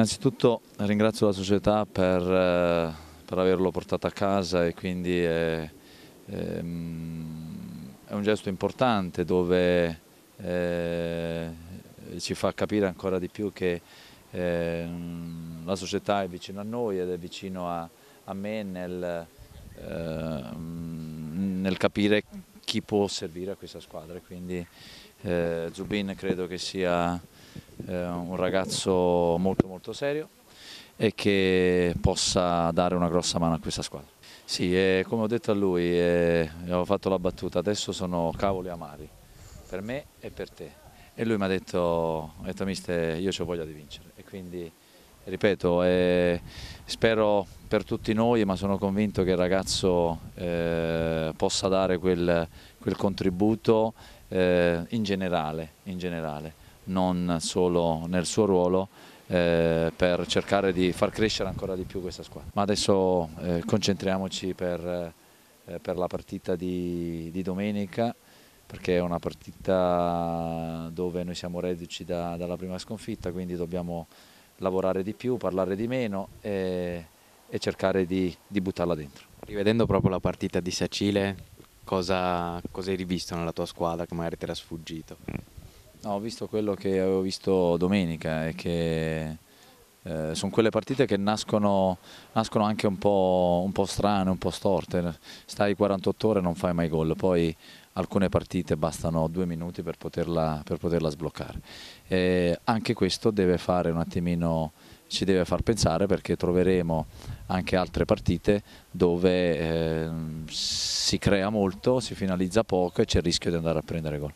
Innanzitutto ringrazio la società per, eh, per averlo portato a casa e quindi è, è, è un gesto importante dove eh, ci fa capire ancora di più che eh, la società è vicino a noi ed è vicino a, a me nel, eh, nel, capire chi può servire a questa squadra. Quindi eh, Zubin credo che sia eh, un ragazzo molto molto serio e che possa dare una grossa mano a questa squadra. Sì, eh, come ho detto a lui, eh, avevo fatto la battuta, adesso sono cavoli amari, per me e per te. E lui mi ha detto, ha detto mister, io ho voglia di vincere. E quindi, ripeto, eh, spero per tutti noi, ma sono convinto che il ragazzo eh, possa dare quel, quel contributo eh, in generale, in generale non solo nel suo ruolo, eh, per cercare di far crescere ancora di più questa squadra. Ma adesso eh, concentriamoci per, eh, per, la partita di, di, domenica, perché è una partita dove noi siamo reduci da, dalla prima sconfitta, quindi dobbiamo lavorare di più, parlare di meno e, e cercare di, di buttarla dentro. Rivedendo proprio la partita di Sacile, cosa, cosa hai rivisto nella tua squadra che magari ti era sfuggito? No, ho visto quello che avevo visto domenica e che sono quelle partite che nascono, nascono anche un po', un po', strane, un po' storte. Stai 48 ore e non fai mai gol, poi alcune partite bastano due minuti per poterla, per poterla sbloccare. E anche questo deve fare un attimino ci deve far pensare perché troveremo anche altre partite dove eh, si crea molto, si finalizza poco e c'è il rischio di andare a prendere gol.